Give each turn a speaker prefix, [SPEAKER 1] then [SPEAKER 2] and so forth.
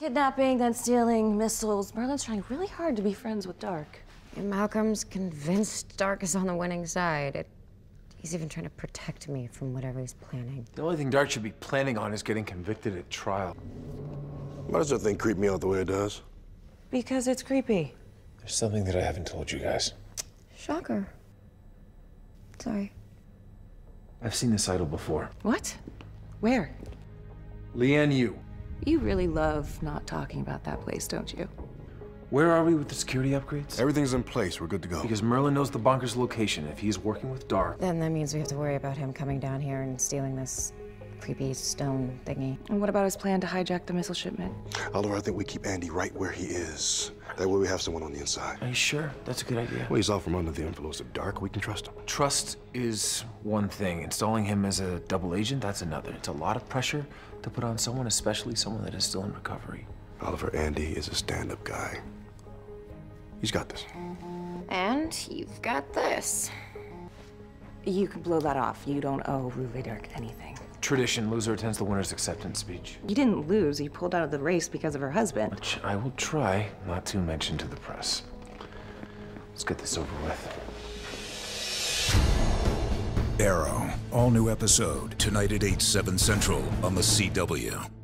[SPEAKER 1] Kidnapping, then stealing missiles. Merlyn's trying really hard to be friends with Darhk.
[SPEAKER 2] And Malcolm's convinced Darhk is on the winning side. It, he's even trying to protect me from whatever he's planning.
[SPEAKER 3] The only thing Darhk should be planning on is getting convicted at trial.
[SPEAKER 4] Why does that thing creep me out the way it does?
[SPEAKER 1] Because it's creepy.
[SPEAKER 3] There's something that I haven't told you guys.
[SPEAKER 2] Shocker. Sorry.
[SPEAKER 3] I've seen this idol before.
[SPEAKER 1] What? Where?
[SPEAKER 3] Lian Yu.
[SPEAKER 1] You really love not talking about that place, don't you?
[SPEAKER 3] Where are we with the security upgrades?
[SPEAKER 4] Everything's in place. We're good to go.
[SPEAKER 3] Because Merlyn knows the bunker's location. If he's working with Darhk,
[SPEAKER 2] Then that means we have to worry about him coming down here and stealing this creepy stone thingy.
[SPEAKER 1] And what about his plan to hijack the missile shipment?
[SPEAKER 4] Oliver, I think we keep Andy right where he is. That way we have someone on the inside.
[SPEAKER 3] are you sure? That's a good idea.
[SPEAKER 4] Well, he's out from under the influence of Darhk. We can trust him.
[SPEAKER 3] Trust is one thing. Installing him as a double agent, that's another. It's a lot of pressure to put on someone, especially someone that is still in recovery.
[SPEAKER 4] Oliver, Andy is a stand-up guy. He's got this.
[SPEAKER 2] And you've got this.
[SPEAKER 1] You can blow that off. You don't owe Ruve Darhk anything.
[SPEAKER 3] Tradition, loser attends the winner's acceptance speech.
[SPEAKER 1] You didn't lose. You pulled out of the race because of her husband.
[SPEAKER 3] Which I will try not to mention to the press. Let's get this over with.
[SPEAKER 5] Arrow, all new episode tonight at 8, 7 central on the CW.